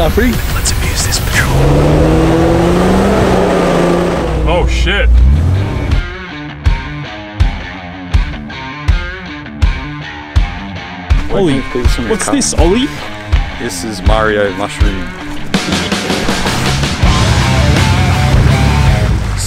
Top three. Let's abuse this patrol. Oh shit. Ollie, what's this, Ollie? This is Mario Mushroom.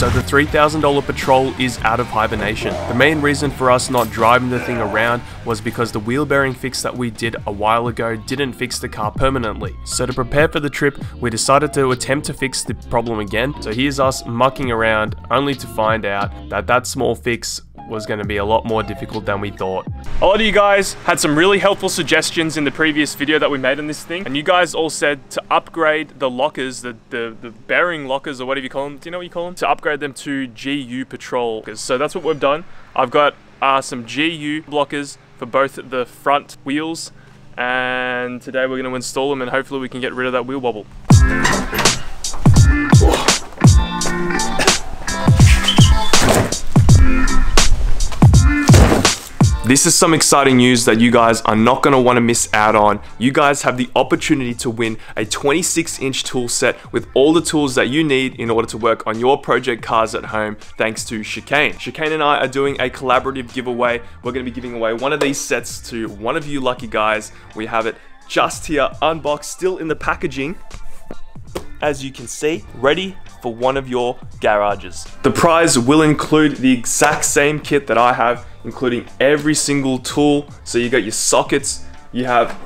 So the $3,000 patrol is out of hibernation. The main reason for us not driving the thing around was because the wheel bearing fix that we did a while ago didn't fix the car permanently. So to prepare for the trip, we decided to attempt to fix the problem again. So here's us mucking around only to find out that that small fix was going to be a lot more difficult than we thought. A lot of you guys had some really helpful suggestions in the previous video that we made on this thing. And you guys all said to upgrade the lockers, the, the, the bearing lockers or whatever you call them. Do you know what you call them? To upgrade them to GU Patrol. So that's what we've done. I've got uh, some GU blockers for both the front wheels. And today we're going to install them and hopefully we can get rid of that wheel wobble. This is some exciting news that you guys are not going to want to miss out on. You guys have the opportunity to win a 26 inch tool set with all the tools that you need in order to work on your project cars at home thanks to Chicane. Chicane and I are doing a collaborative giveaway. We're going to be giving away one of these sets to one of you lucky guys. We have it just here unboxed, still in the packaging as you can see, ready for one of your garages. The prize will include the exact same kit that I have, including every single tool. So you got your sockets, you have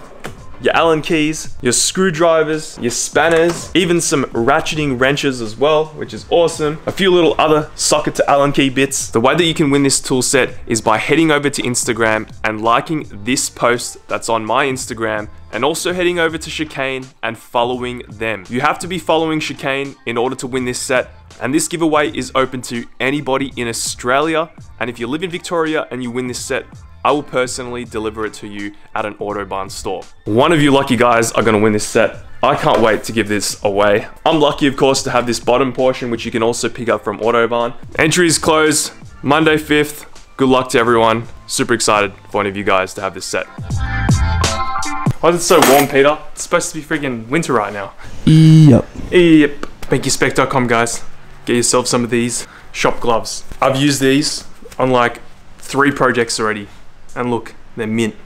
your Allen keys, your screwdrivers, your spanners, even some ratcheting wrenches as well, which is awesome. A few little other socket to Allen key bits. The way that you can win this tool set is by heading over to Instagram and liking this post that's on my Instagram and also heading over to Chicane and following them. You have to be following Chicane in order to win this set and this giveaway is open to anybody in Australia and if you live in Victoria and you win this set, I will personally deliver it to you at an Autobarn store. One of you lucky guys are gonna win this set. I can't wait to give this away. I'm lucky, of course, to have this bottom portion, which you can also pick up from Autobarn. Entries close Monday 5th. Good luck to everyone. Super excited for one of you guys to have this set. Why is it so warm, Peter? It's supposed to be freaking winter right now. Yep. Yep. BenkiSpec.com, guys. Get yourself some of these shop gloves. I've used these on like three projects already. And look, they're mint.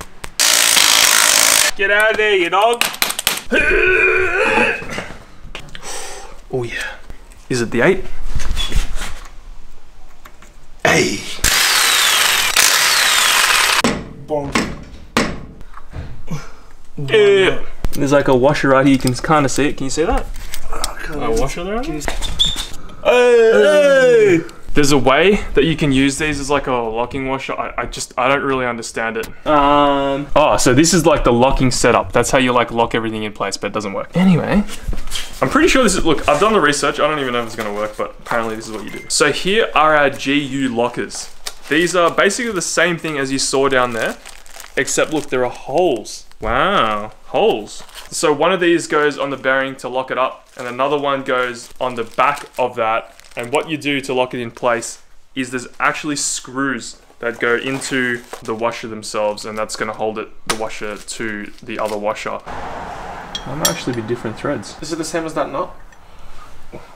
Get out of there, you dog. oh yeah. Is it the eight? Hey. Yeah. There's like a washer right here. You can kind of see it. Can you see that? A washer there? Hey, hey. There's a way that you can use these as like a locking washer. I, I just, I don't really understand it. Um. Oh, so this is like the locking setup. That's how you like lock everything in place, but it doesn't work. Anyway, I'm pretty sure this is, look, I've done the research. I don't even know if it's gonna work, but apparently this is what you do. So here are our GU lockers. These are basically the same thing as you saw down there, except look, there are holes. Wow, holes. So one of these goes on the bearing to lock it up, and another one goes on the back of that. And what you do to lock it in place is there's actually screws that go into the washer themselves, and that's gonna hold it, the washer to the other washer. That might actually be different threads. Is it the same as that knot?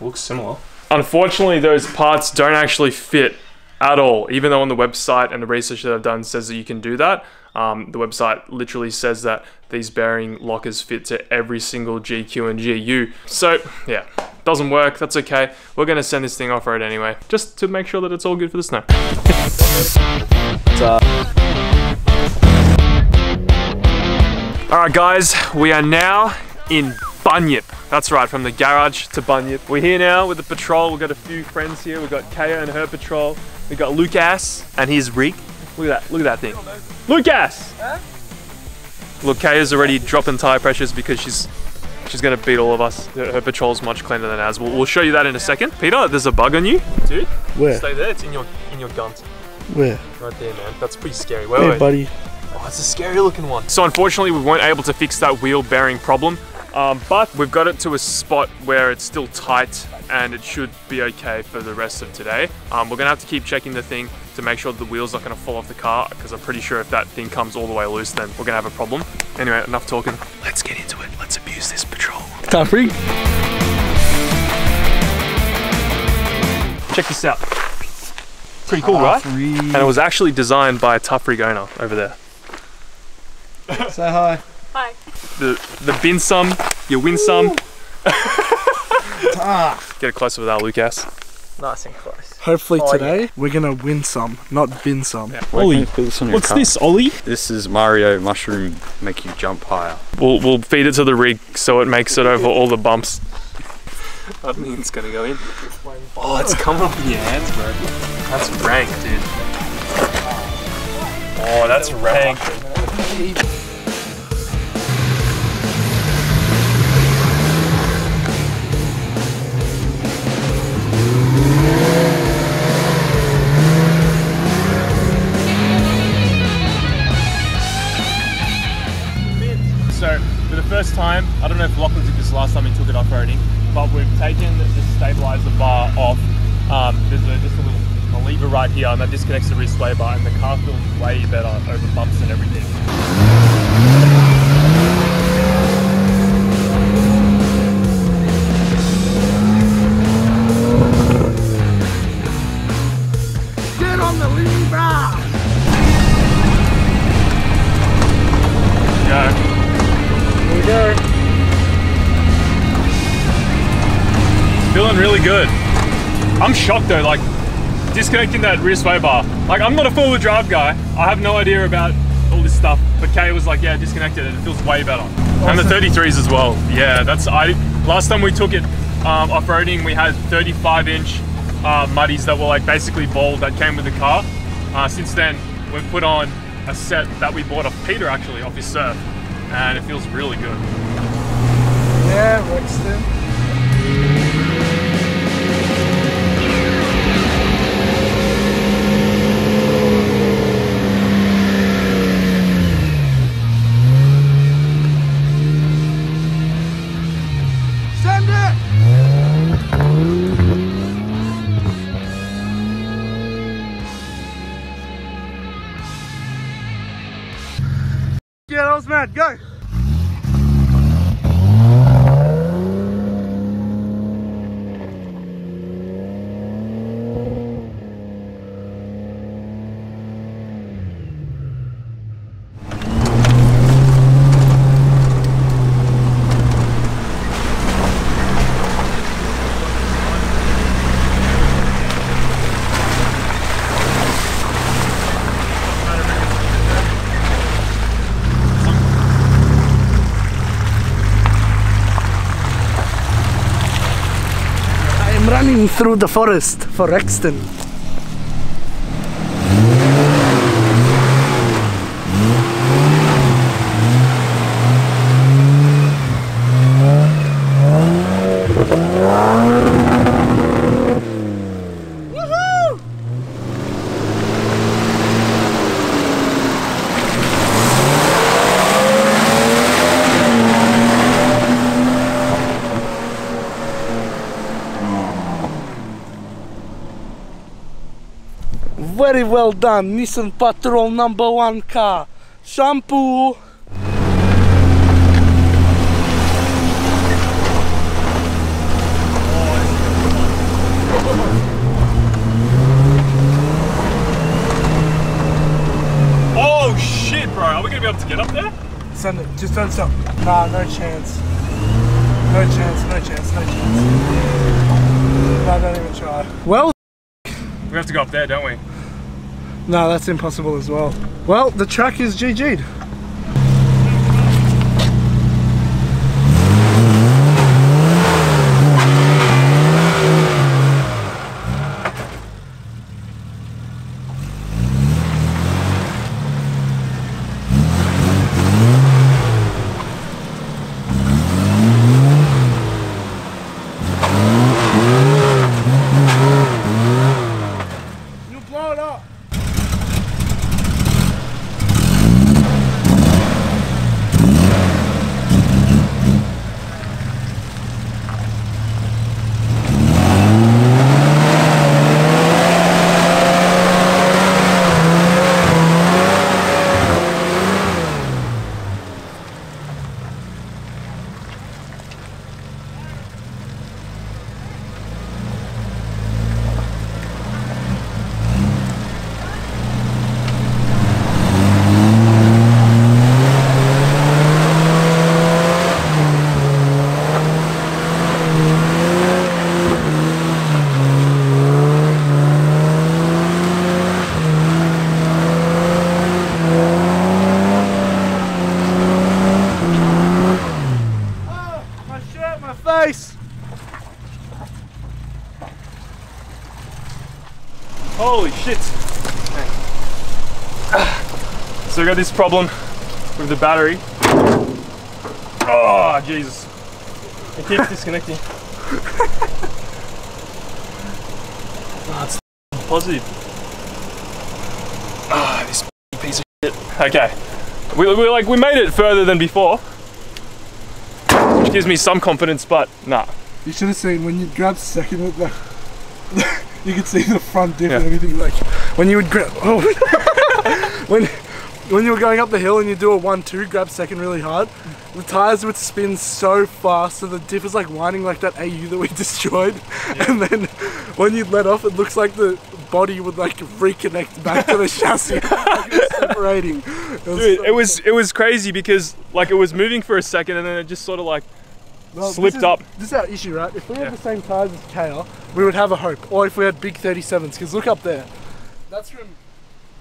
Looks similar. Unfortunately, those parts don't actually fit at all, even though on the website and the research that I've done says that you can do that. Um, the website literally says that these bearing lockers fit to every single GQ and GU. So, yeah, doesn't work. That's okay. We're to send this thing off road anyway, just to make sure that it's all good for the snow. Alright, guys, we are now in Bunyip. That's right, from the garage to Bunyip. We're here now with the patrol. We've got a few friends here. We've got Kaya and her patrol. We've got Lucas and his rig. Look at that, look at that thing. Lucas! Look, Kaya's already dropping tire pressures because she's she's gonna beat all of us. Her patrol's much cleaner than ours. We'll, we'll show you that in a second. Peter, there's a bug on you, dude. Where? Stay there. It's in your in your gunt. Where? Right there, man. That's pretty scary. Wait, Hey, buddy. Oh, it's a scary looking one. So unfortunately, we weren't able to fix that wheel bearing problem, um, but we've got it to a spot where it's still tight and it should be okay for the rest of today. Um, we're gonna have to keep checking the thing to make sure the wheel's not gonna fall off the car because I'm pretty sure if that thing comes all the way loose, then we're gonna have a problem. Anyway, enough talking. Let's get into it. Let's abuse this patrol. Tough rig. Check this out. Pretty cool, right? And it was actually designed by a Tough Rig owner over there. Say hi. The the bin some, you win some. Ah. Get it closer with our Lucas. Nice and close. Hopefully Oh, today we're gonna win some, not bin some. Ollie, this what's car. this, Ollie? This is Mario Mushroom make you jump higher. We'll, we'll feed it to the rig so it makes it over all the bumps. I don't think it's gonna go in. Oh, it's coming up in your hands, bro. That's rank, dude. Oh, that's rank. Know if Lachlan did this last time he took it off-roading, but we've taken the stabilizer bar off. Um, there's a, just a little a lever right here, and that disconnects the rear sway bar, and the car feels way better over bumps and everything. Get on the lever! Go. Here we go. Feeling really good. I'm shocked though, like disconnecting that rear sway bar. Like I'm not a four-wheel drive guy. I have no idea about all this stuff. But Kay was like, yeah, disconnected and it feels way better. And the 33s as well. Yeah, that's I. Last time we took it um, off-roading, we had 35 inch uh, muddies that were like basically bald that came with the car. Uh, since then, we've put on a set that we bought off Peter actually off his surf, and it feels really good. Yeah, Rexton. Through the forest for Rexton. Very well done, Nissan Patrol number one car. Shampoo. Oh shit, bro! Are we gonna be able to get up there? Send it. Just don't stop. Nah, no chance. No chance. No chance. No chance. No, don't even try. Well, We have to go up there, don't we? No, that's impossible as well. Well, the track is GG'd. Holy shit. So I got this problem with the battery. Oh, Jesus. It keeps disconnecting. oh, positive. Ah, oh, this piece of shit. Okay. We, we like, we made it further than before. Which gives me some confidence, but nah. You should have seen when you grabbed second with the you could see the front diff and everything. Like when you would grab. Oh. when when you were going up the hill and you do a one-two, grab second really hard. The tires would spin so fast, so the diff is like winding like that AU that we destroyed. And then when you let off, it looks like the body would like reconnect back to the chassis, like it was separating. It was Dude, so- it was it was crazy because like it was moving for a second and then it just sort of like Well, this slipped is- up. This is our issue, right? If we had Yeah. the same tires as KR, we would have a hope. Or if we had big 37s, because look up there. That's from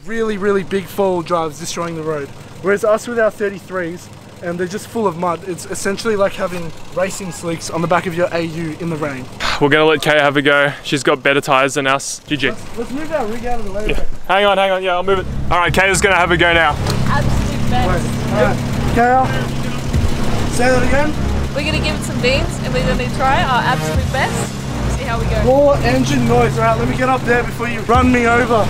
really, really big four-wheel drives destroying the road. Whereas us with our 33s, and they're just full of mud, it's essentially like having racing slicks on the back of your AU in the rain. we're gonna let Kay have a go. She's got better tires than us. GG. Let's, let's move our rig out of the way. Yeah. Hang on, hang on, yeah, I'll move it. Alright, Kay's gonna have a go now. Absolute best. Alright, KR, say that again. We're gonna give it some beans and we're gonna try our absolute best. See how we go. More engine noise. Alright, let me get up there before you run me over.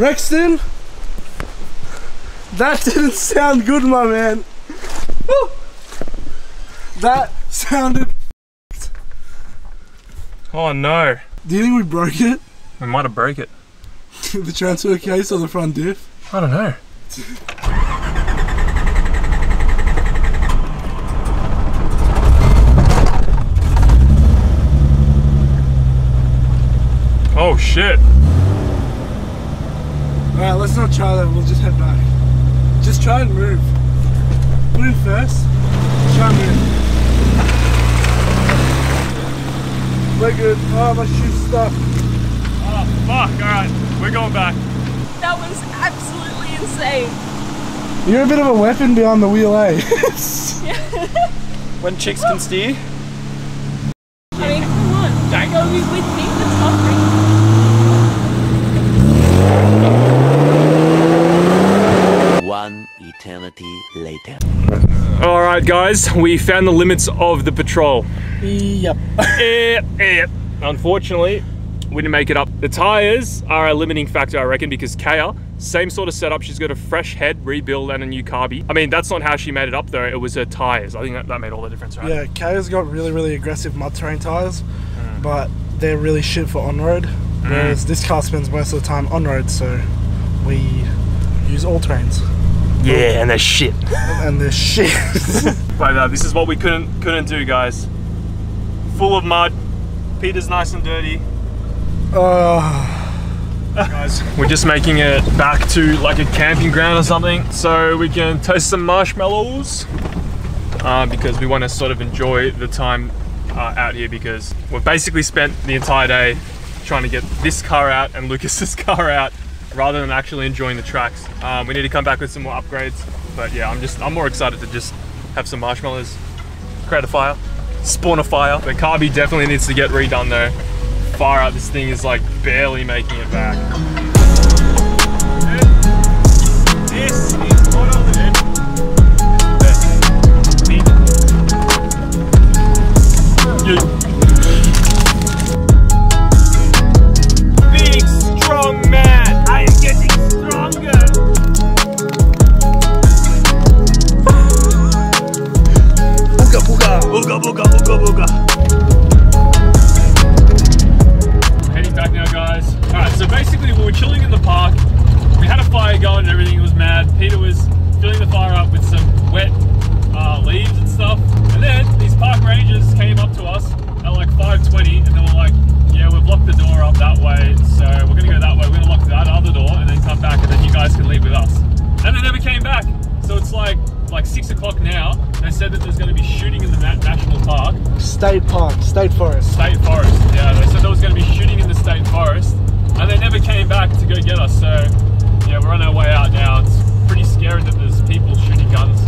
Rexton? That didn't sound good, my man. Woo! That sounded. Oh no. Do you think we broke it? We might have broke it. the transfer case or the front diff? I don't know. Oh shit. Alright, let's not try that. We'll just head back. Just try and move. Put in first. Try and move. We're good. Oh, my shoe's stuck. Oh fuck, alright. We're going back. That was absolutely insane. You're a bit of a weapon beyond the wheel, eh? When chicks can steer, I mean, come on, don't go with with me. That's not free. One eternity later. Alright guys, we found the limits of the patrol. yep. Eh, eh. Unfortunately, we didn't make it up. The tires are a limiting factor, I reckon, because Kaya, same sort of setup. She's got a fresh head rebuild and a new carby. I mean, that's not how she made it up though. It was her tires. I think that, that made all the difference, right? Yeah, Kaya's got really, really aggressive mud terrain tyres, but they're really shit for on road. Whereas this car spends most of the time on road, so we use all terrains. Yeah, and they're shit. And they're shit. But uh, this is what we couldn't couldn't do, guys. Full of mud. Peter's nice and dirty. oh, guys. We're just making it back to like a camping ground or something so we can toast some marshmallows uh, because we want to sort of enjoy the time uh, out here because we've basically spent the entire day trying to get this car out and Lucas's car out rather than actually enjoying the tracks. Um, we need to come back with some more upgrades but yeah I'm just I'm more excited to just have some marshmallows create a fire spawn a fire. The carby definitely needs to get redone though. Far out this thing is like barely making it back. This They said that there's gonna be shooting in the national park, State Park, State Forest. state forest. Yeah, they said there was gonna be shooting in the state forest, and they never came back to go get us. So yeah, we're on our way out now. It's pretty scary that there's people shooting guns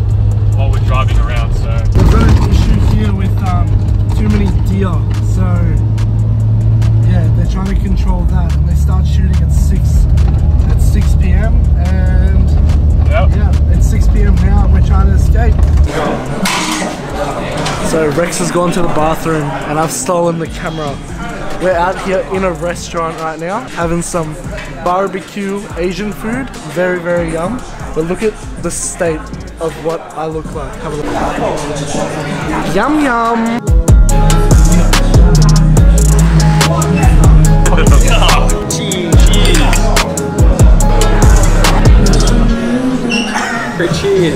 while we're driving around. So. We've got an issue here with um, too many deer, so yeah, they're trying to control that, and they start shooting at six at 6 p.m. and Yep. yeah, at 6 p.m. now, and we're trying to escape. So Rex has gone to the bathroom, and I've stolen the camera. We're out here in a restaurant right now, having some barbecue Asian food. Very, very yum. But look at the state of what I look like. Have a look. Yum yum.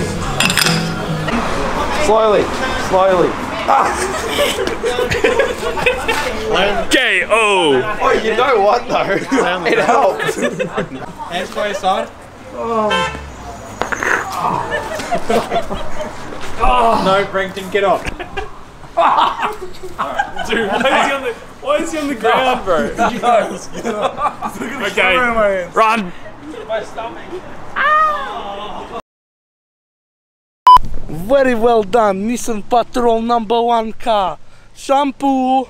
Slowly, slowly. KO. Oh, you know what though? it helps. Hands by your side. Oh. No, Brenton, get off. Dude, why is he on the, why is he on the ground, bro? okay, run. Very well done. Nissan Patrol number one car. Shampoo.